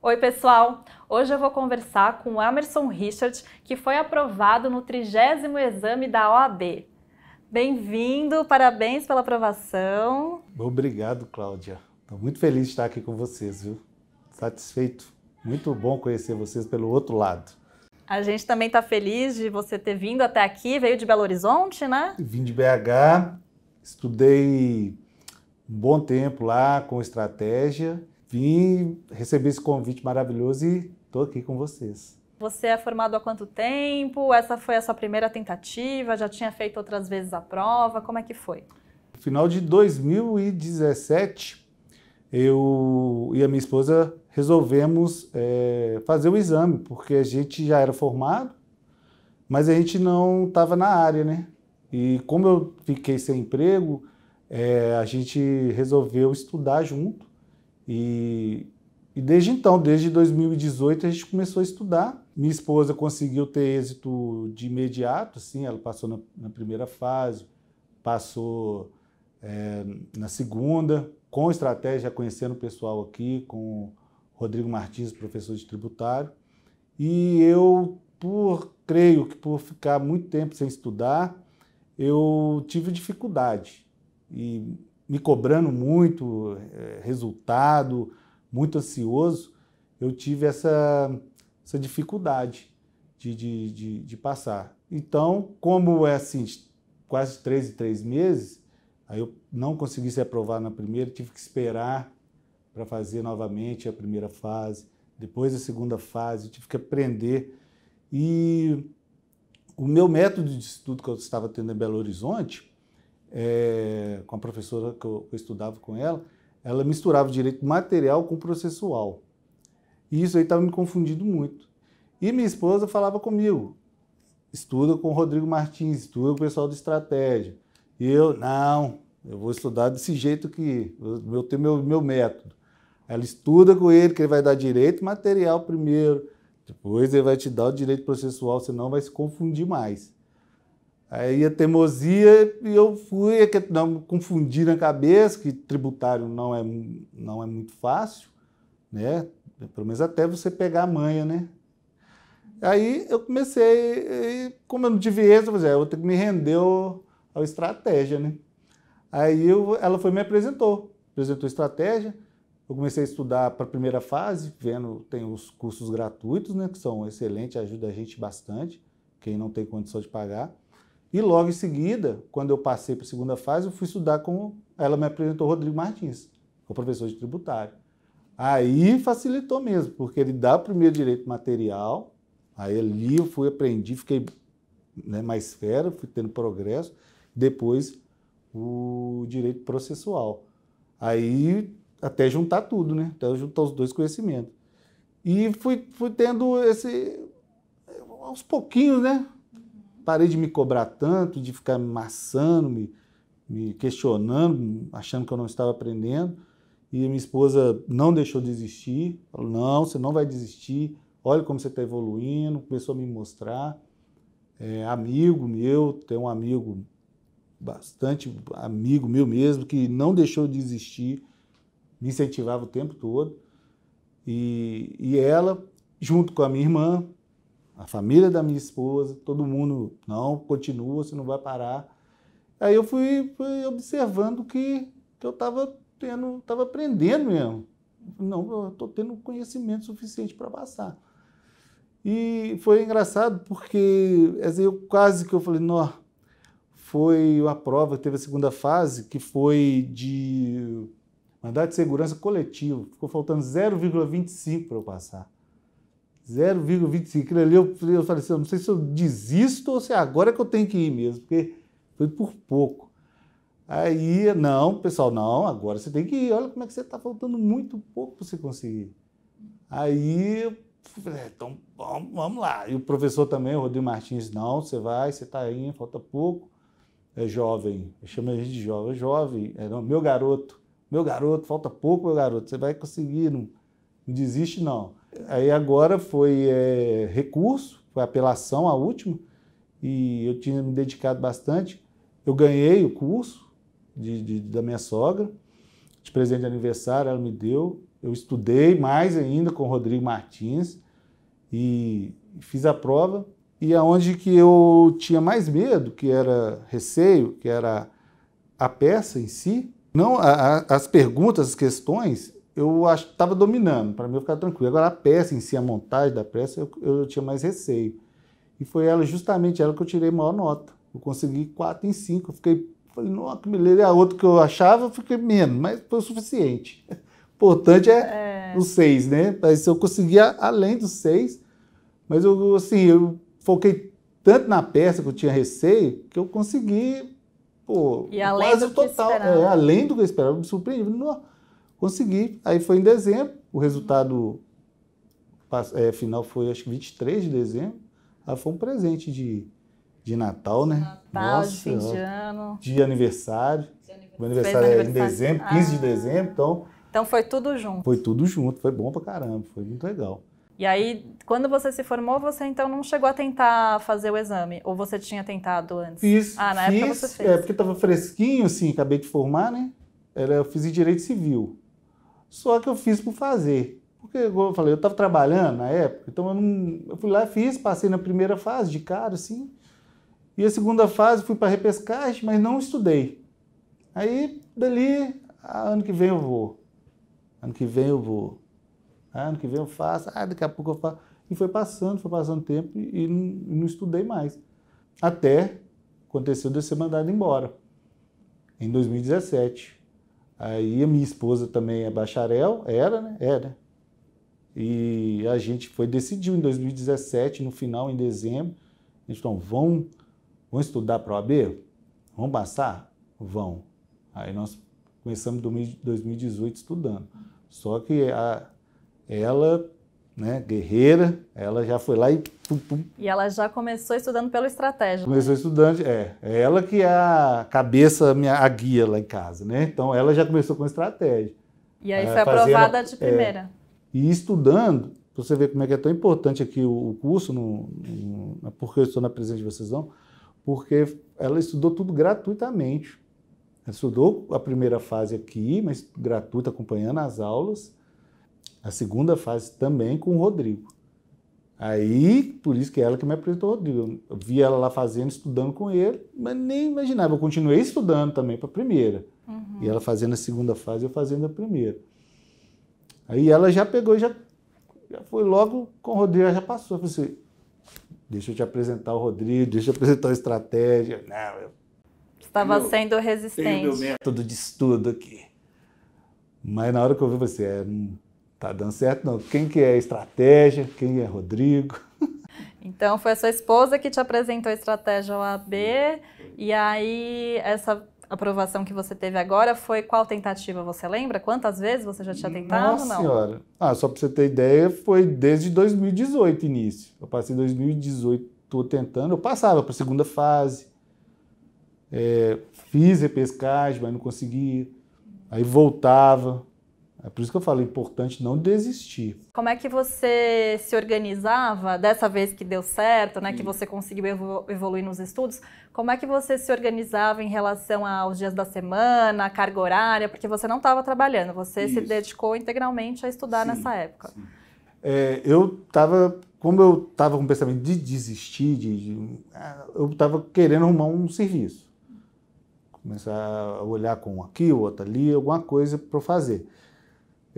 Oi, pessoal! Hoje eu vou conversar com o Emerson Richard, que foi aprovado no trigésimo exame da OAB. Bem-vindo, parabéns pela aprovação. Obrigado, Cláudia. Estou muito feliz de estar aqui com vocês, viu? Satisfeito. Muito bom conhecer vocês pelo outro lado. A gente também está feliz de você ter vindo até aqui, veio de Belo Horizonte, né? Vim de BH, estudei um bom tempo lá com estratégia, vim receber esse convite maravilhoso e estou aqui com vocês. Você é formado há quanto tempo? Essa foi a sua primeira tentativa? Já tinha feito outras vezes a prova? Como é que foi? No final de 2017, eu e a minha esposa resolvemos é, fazer o exame, porque a gente já era formado, mas a gente não estava na área, né? E como eu fiquei sem emprego, é, a gente resolveu estudar junto. E, e desde então, desde 2018, a gente começou a estudar. Minha esposa conseguiu ter êxito de imediato, assim, ela passou na, na primeira fase, passou é, na segunda, com estratégia, conhecendo o pessoal aqui, com Rodrigo Martins, professor de tributário. E eu, por creio que por ficar muito tempo sem estudar, eu tive dificuldade e me cobrando muito é, resultado, muito ansioso, eu tive essa, essa dificuldade de, de, de, de passar. Então, como é assim, quase três e três meses, aí eu não consegui ser aprovado na primeira, tive que esperar para fazer novamente a primeira fase, depois a segunda fase, tive que aprender. E o meu método de estudo que eu estava tendo em Belo Horizonte, é, com a professora que eu, que eu estudava com ela, ela misturava direito material com processual. E isso aí estava me confundindo muito. E minha esposa falava comigo, estuda com o Rodrigo Martins, estuda com o pessoal de estratégia. E eu, não, eu vou estudar desse jeito que eu tenho meu, meu método. Ela estuda com ele, que ele vai dar direito material primeiro, depois ele vai te dar o direito processual, senão vai se confundir mais. Aí a teimosia, e eu fui não, confundir na cabeça que tributário não é, não é muito fácil, né? Pelo menos até você pegar a manha, né? Aí eu comecei, como eu não tive êxito, eu falei, é, eu ter que me render ao, estratégia, né? Aí eu, ela foi me apresentou, apresentou estratégia, eu comecei a estudar para a primeira fase, vendo, tem os cursos gratuitos, né, que são excelentes, ajudam a gente bastante, quem não tem condição de pagar. E logo em seguida, quando eu passei para a segunda fase, eu fui estudar com, ela me apresentou Rodrigo Martins, o professor de tributário. Aí facilitou mesmo, porque ele dá o primeiro direito material, aí ali eu fui, aprendi, fiquei né, mais fera, fui tendo progresso, depois o direito processual. Aí até juntar tudo, né? Até juntar os dois conhecimentos. E fui, fui tendo esse. aos pouquinhos, né? Parei de me cobrar tanto, de ficar me maçando, me, me questionando, achando que eu não estava aprendendo. E minha esposa não deixou de desistir, falou: não, você não vai desistir, olha como você está evoluindo. Começou a me mostrar. É, amigo meu, tem um amigo, bastante amigo meu mesmo, que não deixou de desistir me incentivava o tempo todo. E, e ela, junto com a minha irmã, a família da minha esposa, todo mundo, não, continua, você não vai parar. Aí eu fui, fui observando que, que eu estava tendo, estava aprendendo mesmo. Não, eu estou tendo conhecimento suficiente para passar. E foi engraçado porque assim, eu quase que eu falei, não, foi uma prova, teve a segunda fase, que foi de Mandato de segurança coletivo. Ficou faltando 0,25 para eu passar. 0,25. Aquilo ali eu, eu falei assim, eu não sei se eu desisto ou se é agora que eu tenho que ir mesmo, porque foi por pouco. Aí, não, pessoal, não, agora você tem que ir. Olha como é que você está faltando muito pouco para você conseguir. Aí, é, então vamos, vamos lá. E o professor também, o Rodrigo Martins, não, você vai, você está indo, falta pouco. É jovem, chama a gente de jovem, é jovem, é, não, meu garoto. Meu garoto, falta pouco, meu garoto, você vai conseguir, não, não desiste não. Aí agora foi é, recurso, foi apelação a última, e eu tinha me dedicado bastante. Eu ganhei o curso de, de, da minha sogra, de presente de aniversário, ela me deu, eu estudei mais ainda com o Rodrigo Martins e fiz a prova. E aonde que eu tinha mais medo, que era receio, que era a peça em si, não a, a, as perguntas, as questões, eu estava dominando, para mim eu ficar tranquilo. Agora a peça em si, a montagem da peça, eu, eu, tinha mais receio. E foi ela, justamente ela, que eu tirei maior nota. Eu consegui 4 em 5. Eu fiquei, falei, nossa, que beleza. A outra que eu achava, eu fiquei menos, mas foi o suficiente. O importante é, é. o 6, né? Mas eu conseguia além do 6, mas eu, assim, eu foquei tanto na peça que eu tinha receio, que eu consegui, pô, e além quase do total. É, além do que eu esperava, me surpreendi. Não, Consegui. Aí foi em dezembro, o resultado é, final foi acho que 23 de dezembro. Aí foi um presente de, de Natal, né? Natal, Nossa, de fim de ano. De aniversário. Meu aniversário é em dezembro, 15 ah. de dezembro, então. Então foi tudo junto. Foi tudo junto, foi bom pra caramba, foi muito legal. E aí, quando você se formou, você então não chegou a tentar fazer o exame? Ou você tinha tentado antes? Fiz. Ah, na fiz, época você fez. É, porque estava fresquinho, assim, acabei de formar, né? Era, eu fiz em Direito Civil. Só que eu fiz por fazer. Porque, como eu falei, eu estava trabalhando na época, então eu, não, eu fui lá, fiz, passei na primeira fase de cara, assim. E a segunda fase fui para repescagem, mas não estudei. Aí, dali, ah, ano que vem eu vou. Ano que vem eu vou. Ah, ano que vem eu faço. Ah, daqui a pouco eu faço. E foi passando, foi passando tempo e, e, não, e não, estudei mais. Até aconteceu de ser mandado embora, em 2017. Aí a minha esposa também é bacharel, era, né? Era. E a gente foi decidiu em 2017, no final, em dezembro, a gente falou, vão, vão estudar para o AB? Vão passar? Vão. Aí nós começamos em 2018 estudando. Só que a, ela né, guerreira, ela já foi lá e... Pum, pum. E ela já começou estudando pelo estratégia. Começou estudando, é. É ela que é a cabeça, a, minha, a guia lá em casa, né? Então ela já começou com estratégia. E aí foi aprovada de primeira. É, e estudando, para você ver como é que é tão importante aqui o, o curso, no, no, porque eu estou na presença de vocês não, porque ela estudou tudo gratuitamente. Ela estudou a primeira fase aqui, mas gratuita, acompanhando as aulas, a segunda fase também com o Rodrigo. Aí, por isso que é ela que me apresentou o Rodrigo. Eu vi ela lá fazendo, estudando com ele, mas nem imaginava. Eu continuei estudando também para a primeira. Uhum. E ela fazendo a segunda fase, eu fazendo a primeira. Aí ela já pegou e já, já foi logo com o Rodrigo, ela já passou. Eu falei assim, deixa eu te apresentar o Rodrigo, deixa eu apresentar a estratégia. Não, eu, Estava sendo resistente. Tenho meu método de estudo aqui. Mas na hora que eu vi você, é, tá dando certo não. Quem que é estratégia? Quem é Rodrigo? Então foi a sua esposa que te apresentou a estratégia OAB e aí essa aprovação que você teve agora foi qual tentativa você lembra? Quantas vezes você já tinha tentado? Nossa não? senhora. Ah, só para você ter ideia, foi desde 2018 início. Eu passei 2018 tô tentando, eu passava para a segunda fase. É, fiz repescagem, mas não conseguia. Aí voltava, é por isso que eu falo, é importante não desistir. Como é que você se organizava dessa vez que deu certo, né, que você conseguiu evoluir nos estudos? Como é que você se organizava em relação aos dias da semana, a carga horária? Porque você não estava trabalhando, você isso. se dedicou integralmente a estudar sim, nessa época. É, eu estava, como eu estava com o pensamento de desistir, de, de eu estava querendo arrumar um serviço. Começar a olhar com um aqui, outro ali, alguma coisa para fazer.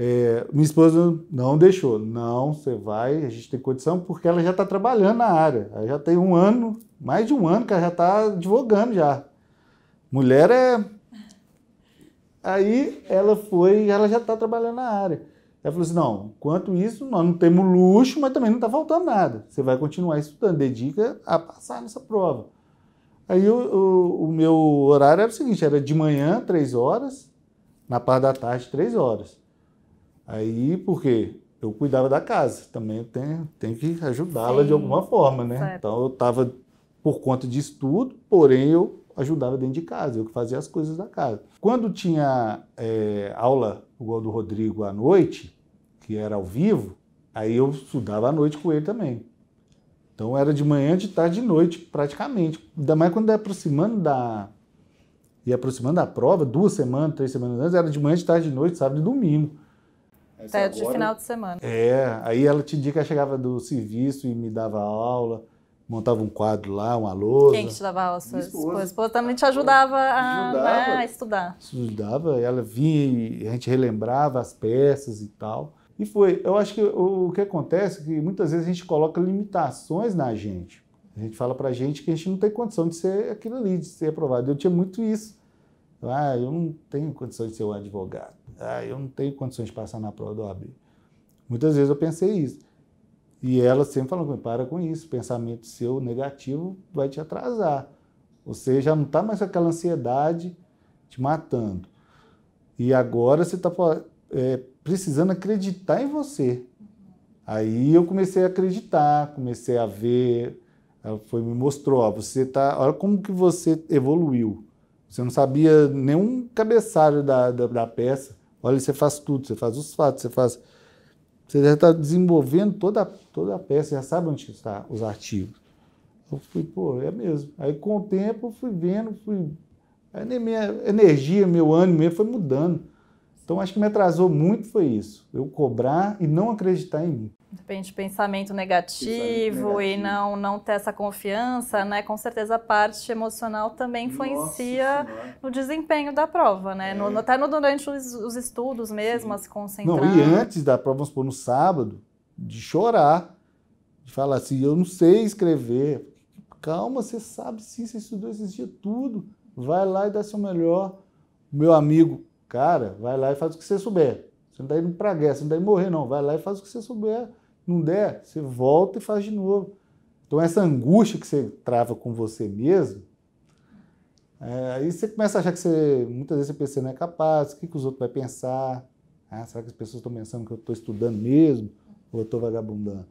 É, minha esposa não deixou. Não, você vai, a gente tem condição, porque ela já está trabalhando na área. Ela já tem um ano, mais de um ano que ela já está advogando já. Mulher é. Aí ela foi e ela já está trabalhando na área. Ela falou assim: não, enquanto isso, nós não temos luxo, mas também não está faltando nada. Você vai continuar estudando, dedica a passar nessa prova. Aí o, o, o meu horário era o seguinte: era de manhã, três horas, na parte da tarde, três horas. Aí, por quê? Eu cuidava da casa, também tenho que ajudá-la de alguma forma, né? Certo. Então eu estava por conta de estudo, porém eu ajudava dentro de casa, eu que fazia as coisas da casa. Quando tinha é, aula, igual do Rodrigo, à noite, que era ao vivo, aí eu estudava à noite com ele também. Então era de manhã, de tarde, de noite, praticamente. Ainda mais quando ia aproximando da, ia aproximando da prova, duas semanas, três semanas antes, era de manhã, de tarde, de noite, sábado e domingo. Até de final de semana. É, aí ela que ela chegava do serviço e me dava aula, montava um quadro lá, uma lousa. Quem que te dava aula? Sua esposa. esposa também te ajudava, a, ajudava, né, a estudar. Ajudava, ela vinha e a gente relembrava as peças e tal. E foi, eu acho que o, o que acontece é que muitas vezes a gente coloca limitações na gente. A gente fala pra gente que a gente não tem condição de ser aquilo ali, de ser aprovado. Eu tinha muito isso. Ah, eu não tenho condição de ser um advogado. Ah, eu não tenho condições de passar na prova do OAB. Muitas vezes eu pensei isso. E ela sempre falou, para com isso, pensamento seu negativo vai te atrasar. Você já não está mais com aquela ansiedade te matando. E agora você está é, precisando acreditar em você. Aí eu comecei a acreditar, comecei a ver, ela foi me mostrou, ó, você tá, olha como que você evoluiu. Você não sabia nenhum cabeçalho da, da, da peça. Olha, você faz tudo, você faz os fatos, você faz. Você já está desenvolvendo toda, toda a peça, já sabe onde estão os artigos. Eu fui, pô, é mesmo. Aí com o tempo fui vendo, fui. Aí minha energia, meu ânimo foi mudando. Então acho que me atrasou muito foi isso. Eu cobrar e não acreditar em mim. Depende pensamento negativo, negativo, e não, não ter essa confiança, né? Com certeza a parte emocional também influencia no desempenho da prova, né? É. No, até no, durante os, os estudos mesmo, Sim. a se concentrar. Não, e antes da prova, vamos supor, no sábado, de chorar, de falar assim, eu não sei escrever. Calma, você sabe sim, você estudou esses dias tudo. Vai lá e dá seu melhor. Meu amigo, cara, vai lá e faz o que você souber. Você não está indo para guerra, você não está indo morrer, não. Vai lá e faz o que você souber. Não der, você volta e faz de novo. Então, essa angústia que você trava com você mesmo, é, aí você começa a achar que você, muitas vezes você pensa que não é capaz, o que, que os outros vão pensar? Ah, será que as pessoas estão pensando que eu estou estudando mesmo? Ou eu estou vagabundando?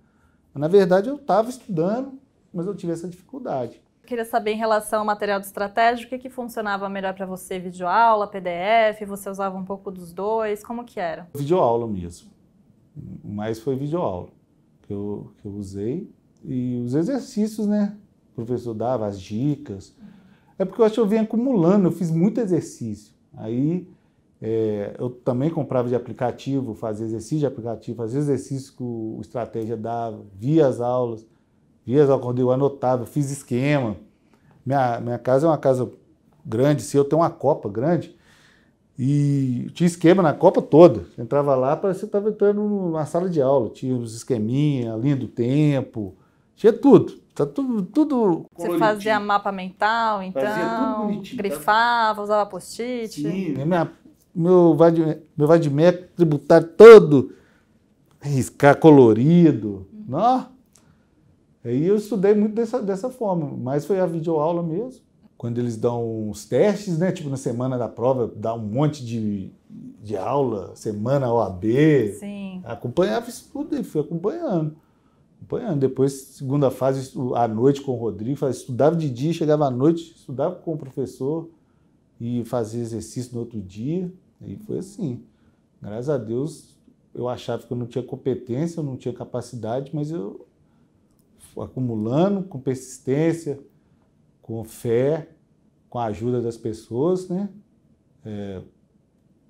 Mas, na verdade, eu estava estudando, mas eu tive essa dificuldade. Queria saber em relação ao material de estratégia, o que, que funcionava melhor para você? Videoaula, PDF? Você usava um pouco dos dois? Como que era? Videoaula mesmo. Mais foi videoaula que eu, que eu usei. E os exercícios, né? O professor dava as dicas. É porque eu acho que eu vim acumulando, eu fiz muito exercício. Aí é, eu também comprava de aplicativo, fazia exercício de aplicativo, fazia exercício que o Estratégia dava, via as aulas, via as aulas quando eu anotava, fiz esquema. Minha, minha casa é uma casa grande, se eu tenho uma copa grande, e tinha esquema na Copa toda. Você entrava lá, parecia que estava entrando numa sala de aula. Tinha os esqueminha, a linha do tempo, tinha tudo. Tá tudo, tudo Você fazia mapa mental, então? Tá? Grifava, usava post-it? Sim, minha, meu, meu vadimec tributário todo riscar colorido. Uhum. Não? Aí eu estudei muito dessa, dessa forma, mas foi a videoaula mesmo quando eles dão os testes, né? Tipo, na semana da prova, dá um monte de, de aula, semana OAB. Sim. Acompanhava isso tudo e fui acompanhando. Acompanhando. Depois, segunda fase, à noite com o Rodrigo, estudava de dia, chegava à noite, estudava com o professor e fazia exercício no outro dia. E foi assim. Graças a Deus, eu achava que eu não tinha competência, eu não tinha capacidade, mas eu acumulando com persistência, com fé, com a ajuda das pessoas, né? É,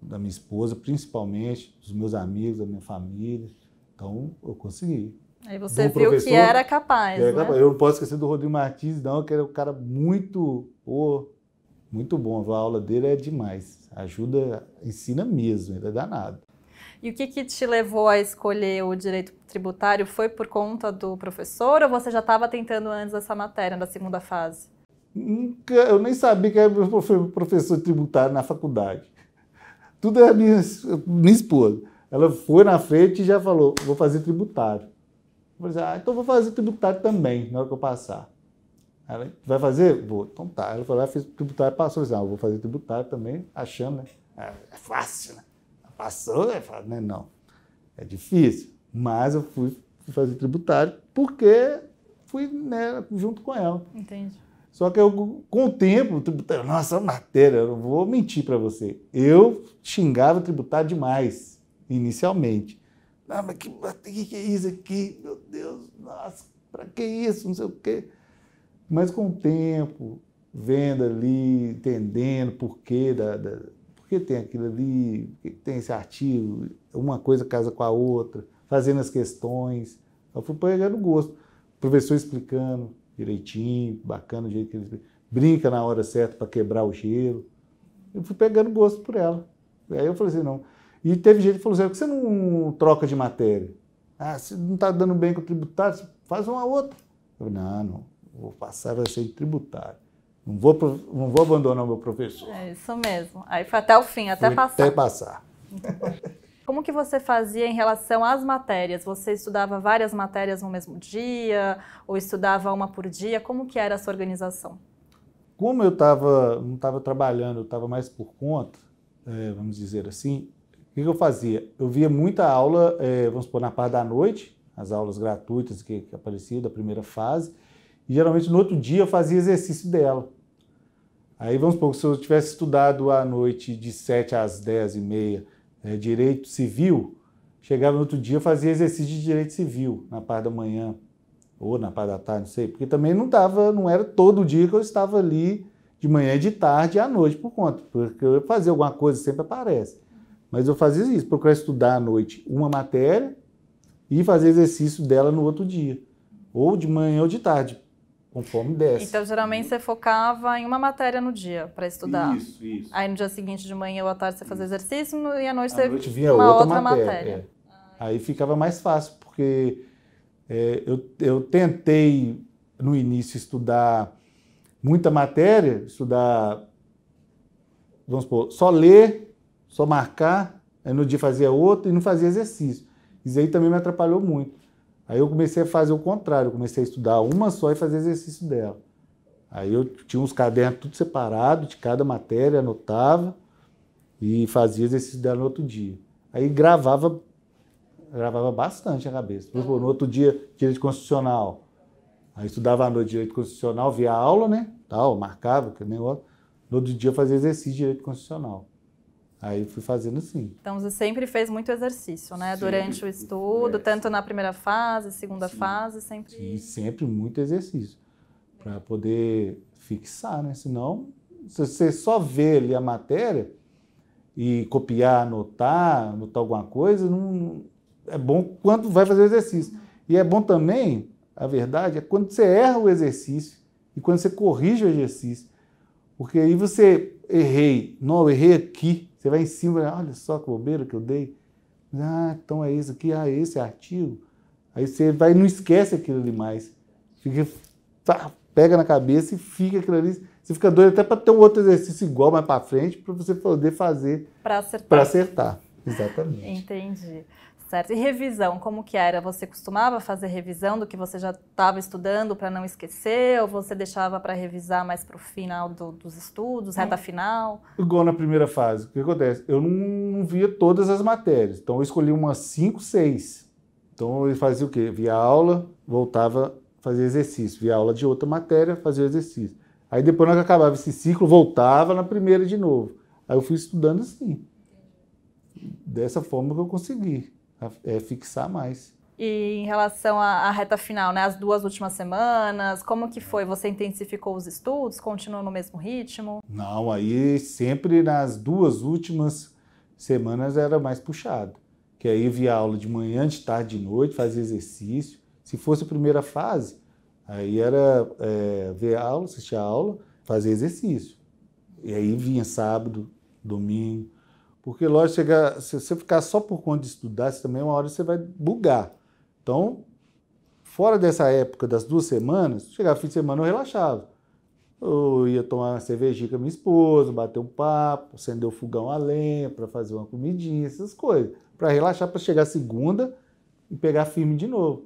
da minha esposa, principalmente, dos meus amigos, da minha família. Então, eu consegui. Aí você viu que era capaz, era né? capaz. Eu não posso esquecer do Rodrigo Martins, não, que era um cara muito, oh, muito bom. A aula dele é demais. Ajuda, ensina mesmo, ele é danado. E o que, que te levou a escolher o direito tributário? Foi por conta do professor ou você já estava tentando antes dessa matéria, da segunda fase? Nunca, eu nem sabia que era professor tributário na faculdade. Tudo é minha, minha esposa. Ela foi na frente e já falou: vou fazer tributário. Eu falei, assim, ah, então vou fazer tributário também, na hora que eu passar. Ela vai fazer? Vou. Então tá. Ela falou, ah, fez tributário, passou. Eu disse, ah, vou fazer tributário também, achando, né? É, é fácil, né? Passou, é fácil. Né? Não. É difícil. Mas eu fui fazer tributário porque fui né, junto com ela. Entendi. Só que eu, com o tempo, tributário, nossa, matéria, eu não vou mentir para você. Eu xingava tributário demais, inicialmente. Não, mas que, que, que é isso aqui? Meu Deus, nossa, para que isso? Não sei o quê. Mas com o tempo, vendo ali, entendendo por quê da, da que tem aquilo ali? Por que tem esse artigo? Uma coisa casa com a outra, fazendo as questões. Eu fui pegando gosto. O professor explicando direitinho, bacana o jeito que ele explica. Brinca na hora certa para quebrar o gelo. Eu fui pegando gosto por ela. Aí eu falei assim, não. E teve gente que falou assim, por que você não troca de matéria? Ah, se não está dando bem com o tributário, faz uma outra. Eu falei, não, não, vou passar, vai ser tributário. Não vou, não vou abandonar o meu professor. É isso mesmo. Aí foi até o fim, até foi passar. Até passar. Como que você fazia em relação às matérias? Você estudava várias matérias no mesmo dia ou estudava uma por dia? Como que era a sua organização? Como eu tava, não estava trabalhando, eu estava mais por conta, é, vamos dizer assim, o que, que, eu fazia? Eu via muita aula, é, vamos supor, na parte da noite, as aulas gratuitas que, que apareciam da primeira fase, e geralmente no outro dia eu fazia exercício dela. Aí vamos supor, se eu tivesse estudado à noite de 7 às 10 e meia é, direito civil, chegava no outro dia fazia exercício de direito civil na parte da manhã ou na parte da tarde, não sei, porque também não dava, não era todo dia que eu estava ali de manhã, de tarde e à noite por conta, porque eu fazia alguma coisa sempre aparece. Mas eu fazia isso, procurar estudar à noite uma matéria e fazer exercício dela no outro dia, ou de manhã ou de tarde, conforme desce. Então, geralmente você focava em uma matéria no dia para estudar. Isso, isso. Aí no dia seguinte, de manhã ou à tarde, você fazia exercício e à noite à você noite vinha uma outra, outra matéria. matéria. É. Aí ficava mais fácil, porque é, eu, eu tentei no início estudar muita matéria, estudar, vamos supor, só ler, só marcar, aí no dia fazia outro e não fazia exercício. Isso aí também me atrapalhou muito. Aí eu comecei a fazer o contrário, eu comecei a estudar uma só e fazer exercício dela. Aí eu tinha uns cadernos tudo separado, de cada matéria, anotava e fazia exercício dela no outro dia. Aí gravava, gravava bastante a cabeça. Por exemplo, no outro dia, direito constitucional. Aí estudava à noite direito constitucional, via aula, né? Tal, marcava aquele negócio. No outro dia fazia exercício de direito constitucional. Aí fui fazendo assim. Então você sempre fez muito exercício, né? Sempre, Durante o estudo, é. tanto na primeira fase, segunda Sim. fase, sempre. E sempre muito exercício. Para poder fixar, né? Senão, se você só vê ali a matéria e copiar, anotar, anotar alguma coisa, não é bom quando vai fazer o exercício. E é bom também, a verdade, é quando você erra o exercício e quando você corrige o exercício. Porque aí você errei, não, eu errei aqui. Você vai em cima, olha só que bobeira que eu dei. Ah, então é isso aqui, ah, esse artigo. Aí você vai não esquece aquilo ali mais. Fica, tá, pega na cabeça e fica aquilo ali. Você fica doido até para ter um outro exercício igual mais para frente, para você poder fazer Para acertar. para acertar. Exatamente. Entendi. Certo. E revisão, como que era? Você costumava fazer revisão do que você já estava estudando para não esquecer? Ou você deixava para revisar mais para o final do, dos estudos, reta final? Igual na primeira fase, o que acontece? Eu não, não via todas as matérias, então eu escolhi umas 5, 6. Então eu fazia o quê? Via aula, voltava a fazer exercício. Via aula de outra matéria, fazia exercício. Aí depois, que acabava esse ciclo, voltava na primeira de novo. Aí eu fui estudando assim. Dessa forma que eu consegui é, fixar mais. E em relação à, à, reta final, né, as duas últimas semanas, como que foi? Você intensificou os estudos? Continuou no mesmo ritmo? Não, aí sempre nas duas últimas semanas era mais puxado. Que aí via aula de manhã, de tarde, de noite, fazia exercício. Se fosse a primeira fase, aí era é, ver a aula, assistir a aula, fazer exercício. E aí vinha sábado, domingo. Porque, lógico, chegar, se você ficar só por conta de estudar, você também uma hora você vai bugar. Então, fora dessa época das duas semanas, chegava fim de semana eu relaxava. Eu ia tomar uma cervejinha com a minha esposa, bater um papo, acender o fogão a lenha para fazer uma comidinha, essas coisas. Para relaxar, para chegar segunda e pegar firme de novo.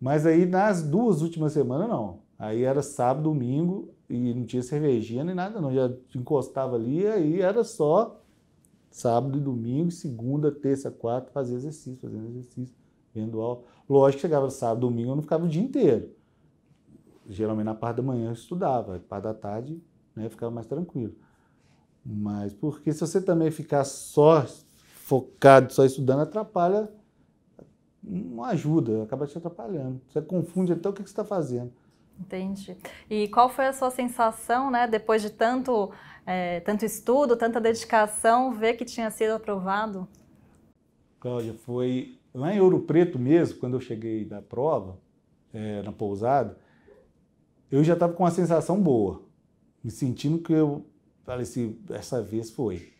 Mas aí nas duas últimas semanas, não. Aí era sábado, domingo e não tinha cervejinha nem nada, não. Já encostava ali aí era só sábado e domingo, segunda, terça, quarta, fazer exercício, fazendo exercício, vendo aula. Lógico que chegava sábado, domingo, eu não ficava o dia inteiro. Geralmente na parte da manhã eu estudava, na parte da tarde né, ficava mais tranquilo. Mas porque se você também ficar só focado, só estudando, atrapalha, não ajuda, acaba te atrapalhando. Você confunde até o que você está fazendo. Entendi. E qual foi a sua sensação, né, depois de tanto, é, tanto estudo, tanta dedicação, ver que tinha sido aprovado? Cláudia, foi lá em Ouro Preto mesmo, quando eu cheguei da prova, é, na pousada, eu já estava com uma sensação boa, me sentindo que eu falei assim, essa vez foi.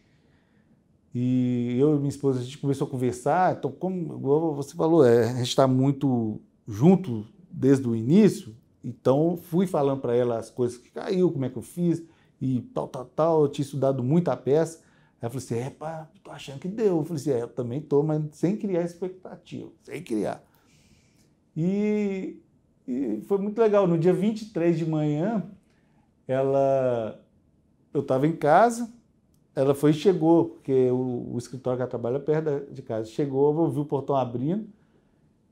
E eu e minha esposa, a gente começou a conversar, então, como você falou, é, a gente está muito junto desde o início, então fui falando para ela as coisas que caiu, como é que eu fiz, e tal, tal, tal, eu tinha estudado muito a peça. Aí ela falou assim, pá, tô achando que deu. Eu falei assim, é, eu também tô, mas sem criar expectativa, sem criar. E, e foi muito legal. No dia 23 de manhã, ela, eu estava em casa, ela foi e chegou, porque o, o escritório que ela trabalha é perto de casa. Chegou, eu vi o portão abrindo,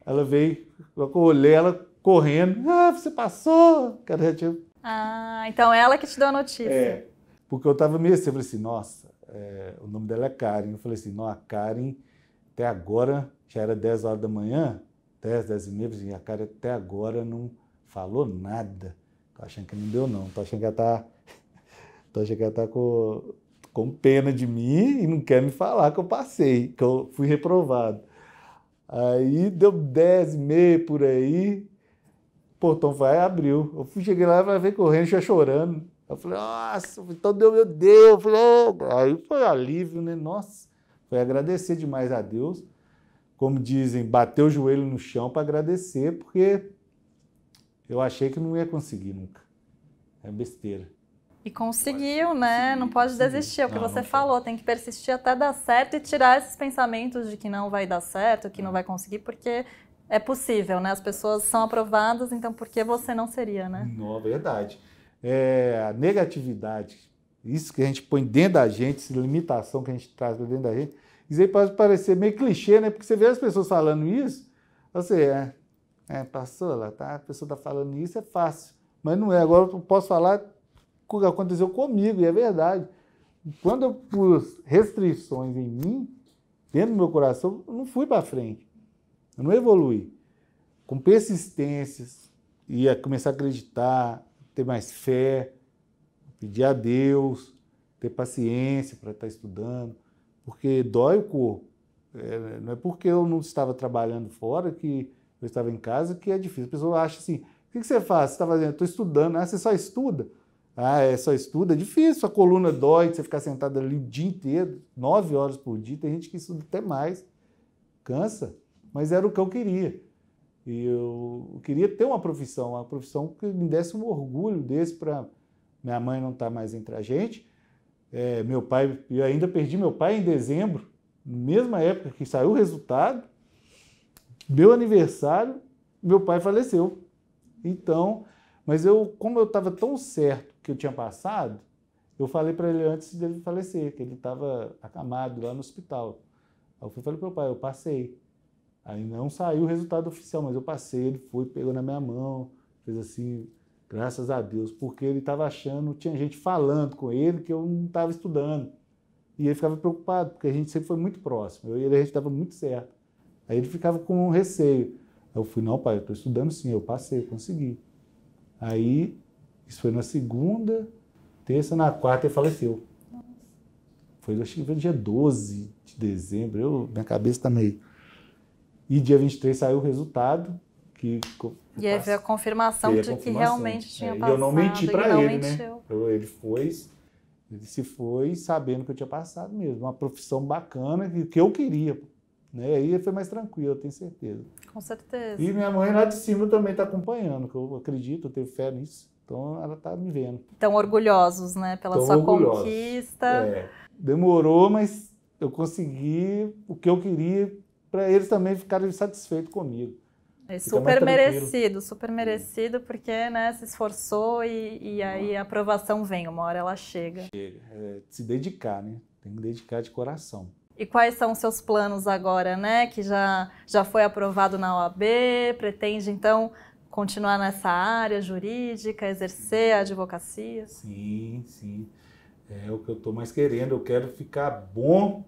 ela veio, eu olhei ela correndo, ah, você passou, cara já tinha... Ah, então ela que te deu a notícia. É, porque eu estava meio assim, eu falei assim, nossa, é, o nome dela é Karen. Eu falei assim, não, a Karen, até agora, já era 10 horas da manhã, 10, 10 e meia, assim, a Karen até agora não falou nada. Tô achando que não deu não, tô achando que ela tá, tô achando que ela tá com, com pena de mim e não quer me falar que eu passei, que eu fui reprovado. Aí deu 10 e meia por aí, portão vai abriu. Eu fui, cheguei lá, ela veio correndo, já chorando. Eu falei, nossa, então deu, meu Deus. Eu falei, oh. Aí foi alívio, né? Nossa, foi agradecer demais a Deus. Como dizem, bater o joelho no chão para agradecer, porque eu achei que não ia conseguir nunca. É besteira. E conseguiu, né? Não pode desistir, é o que não, você não falou, tem que persistir até dar certo e tirar esses pensamentos de que não vai dar certo, que não vai conseguir, porque é possível, né? As pessoas são aprovadas, então por que você não seria, né? Não, é verdade é, a negatividade, isso que a gente põe dentro da gente, essa limitação que a gente traz dentro da gente, isso aí pode parecer meio clichê, né? Porque você vê as pessoas falando isso, você é, é passou lá, tá? A pessoa está falando isso, é fácil. Mas não é. Agora eu posso falar o que aconteceu comigo, e é verdade. Quando eu pus restrições em mim, dentro do meu coração, eu não fui para frente. Eu não evolui. Com persistências, ia começar a acreditar, ter mais fé, pedir a Deus, ter paciência para estar tá estudando, porque dói o corpo. É, não é porque eu não estava trabalhando fora que eu estava em casa que é difícil. A pessoa acha assim: o que você faz? Você está fazendo? Estou estudando. Ah, você só estuda? Ah, é só estuda? É difícil, a coluna dói, você ficar sentado ali o dia inteiro, nove horas por dia. Tem gente que estuda até mais, cansa, mas era o que eu queria. E eu queria ter uma profissão, uma profissão que me desse um orgulho desse para minha mãe não estar tá mais entre a gente. É, meu pai, eu ainda perdi meu pai em dezembro, mesma época que saiu o resultado. Meu aniversário, meu pai faleceu. Então, mas eu, como eu estava tão certo que eu tinha passado, eu falei para ele antes dele falecer, que ele estava acamado lá no hospital. Aí eu falei para o pai, eu passei. Aí não saiu o resultado oficial, mas eu passei, ele foi, pegou na minha mão, fez assim, graças a Deus, porque ele estava achando, tinha gente falando com ele que eu não estava estudando. E ele ficava preocupado, porque a gente sempre foi muito próximo, eu e ele a gente estava muito certo. Aí ele ficava com receio. Aí eu fui, não, pai, eu estou estudando sim, eu passei, eu consegui. Aí, isso foi na segunda, terça, na quarta ele faleceu. Foi, acho que foi dia 12 de dezembro, eu, minha cabeça está meio e dia 23 saiu o resultado. Que, e aí veio a confirmação de a confirmação. que realmente tinha é, passado. E eu não menti para ele, né? Eu, ele foi, ele se foi sabendo que eu tinha passado mesmo. Uma profissão bacana que, que eu queria. Né? Aí foi mais tranquilo, eu tenho certeza. Com certeza. E minha mãe lá de cima também está acompanhando, que eu acredito, eu tenho fé nisso. Então ela está me vendo. Estão orgulhosos, né, pela Tão sua orgulhosos. conquista. É. Demorou, mas eu consegui o que eu queria para eles também ficarem satisfeitos comigo. É super merecido, super merecido, porque né, se esforçou e, e aí a aprovação vem, uma hora ela chega. Chega, é, se dedicar, né? Tem que dedicar de coração. E quais são os seus planos agora, né? Que já, já foi aprovado na OAB, pretende então continuar nessa área jurídica, exercer a advocacia? Sim, sim. É o que eu estou mais querendo. Eu quero ficar bom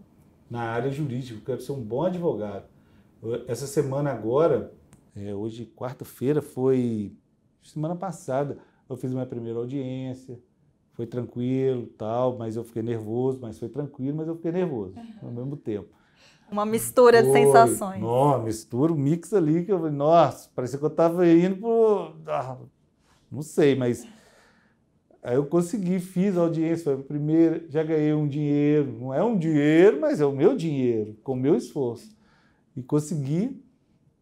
na área jurídica, eu quero ser um bom advogado. Essa semana agora, é, hoje quarta-feira, foi semana passada eu fiz minha primeira audiência, foi tranquilo, tal, mas eu fiquei nervoso, mas foi tranquilo, mas eu fiquei nervoso ao mesmo tempo. Uma mistura foi, de sensações. Nossa, mistura, um mix ali que eu falei, nossa, parecia que eu estava indo pro. Ah, não sei, mas. Aí eu consegui, fiz a audiência, foi a primeira, já ganhei um dinheiro. Não é um dinheiro, mas é o meu dinheiro, com o meu esforço. E consegui,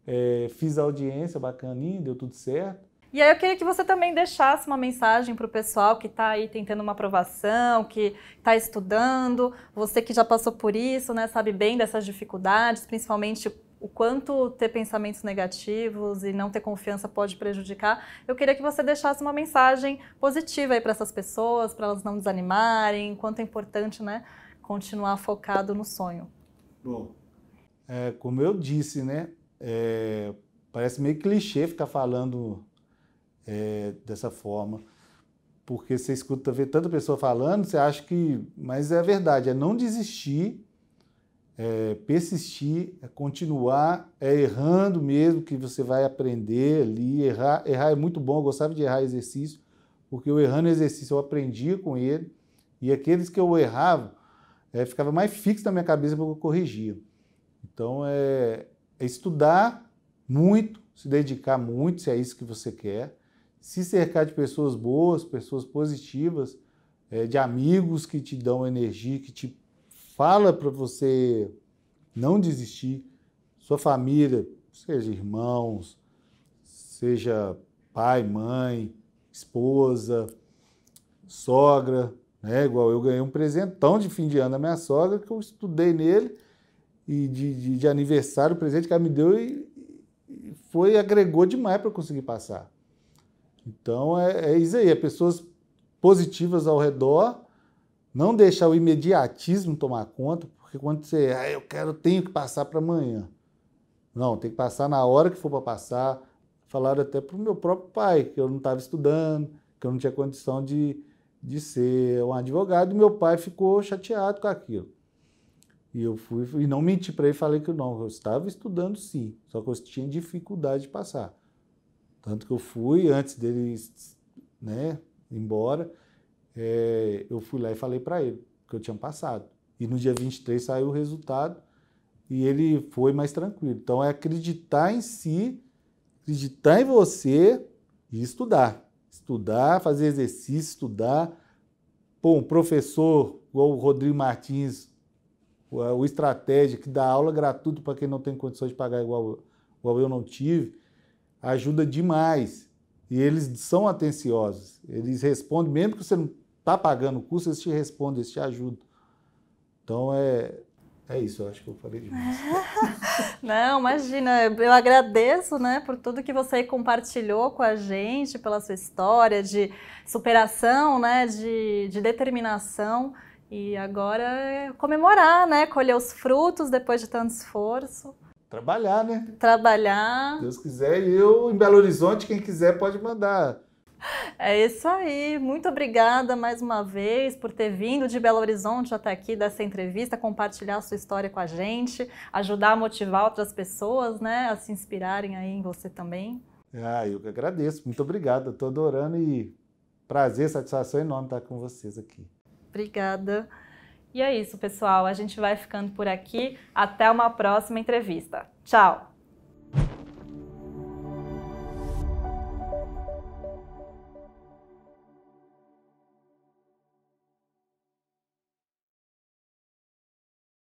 é, fiz a audiência bacaninha, deu tudo certo. E aí eu queria que você também deixasse uma mensagem para o pessoal que está aí tentando uma aprovação, que está estudando, você que já passou por isso, né, sabe bem dessas dificuldades, principalmente o quanto ter pensamentos negativos e não ter confiança pode prejudicar. Eu queria que você deixasse uma mensagem positiva aí para essas pessoas, para elas não desanimarem, quanto é importante, né, continuar focado no sonho. Bom, é, como eu disse, né, é, parece meio clichê ficar falando é, dessa forma. Porque você escuta, vê tanta pessoa falando, você acha que. Mas é verdade, é não desistir, é persistir, é continuar, é errando mesmo que você vai aprender ali. Errar, errar é muito bom, eu gostava de errar exercício, porque eu errando exercício eu aprendia com ele, e aqueles que eu errava, é, ficava mais fixo na minha cabeça porque eu corrigia. Então é, é estudar muito, se dedicar muito, se é isso que você quer se cercar de pessoas boas, pessoas positivas, é, de amigos que te dão energia, que te fala para você não desistir, sua família, seja irmãos, seja pai, mãe, esposa, sogra, né? Igual eu ganhei um presentão de fim de ano da minha sogra que eu estudei nele e de, de, de aniversário, o presente que ela me deu e, e foi agregou demais para conseguir passar. Então é, é isso aí, é pessoas positivas ao redor, não deixar o imediatismo tomar conta, porque quando você, ah, eu quero, tenho que passar para amanhã. Não, tem que passar na hora que for para passar. Falaram até para o meu próprio pai, que eu não estava estudando, que eu não tinha condição de, de ser um advogado, e meu pai ficou chateado com aquilo. E eu fui e não menti para ele, falei que não, eu estava estudando sim, só que eu tinha dificuldade de passar. Tanto que eu fui, antes dele né, embora, é, eu fui lá e falei para ele que eu tinha passado. E no dia 23 saiu o resultado e ele foi mais tranquilo. Então é acreditar em si, acreditar em você e estudar. Estudar, fazer exercício, estudar. Pô, um professor igual o Rodrigo Martins, o, Estratégia, que dá aula gratuita para quem não tem condições de pagar igual, igual eu não tive ajuda demais. E eles são atenciosos. Eles respondem, mesmo que você não está pagando o custo, eles te respondem, eles te ajudam. Então é, é isso, eu acho que eu falei demais. Não, imagina, eu agradeço, né, por tudo que você compartilhou com a gente, pela sua história de superação, né, de, de determinação. E agora é comemorar, né, colher os frutos depois de tanto esforço. Trabalhar, né? Trabalhar. Deus quiser. E eu, em Belo Horizonte, quem quiser pode mandar. É isso aí. Muito obrigada mais uma vez por ter vindo de Belo Horizonte até aqui dessa entrevista, compartilhar a sua história com a gente, ajudar a motivar outras pessoas, né, a se inspirarem aí em você também. Ah, eu que agradeço. Muito obrigado. Estou adorando e prazer, satisfação enorme estar com vocês aqui. Obrigada. E é isso, pessoal. A gente vai ficando por aqui. Até uma próxima entrevista. Tchau!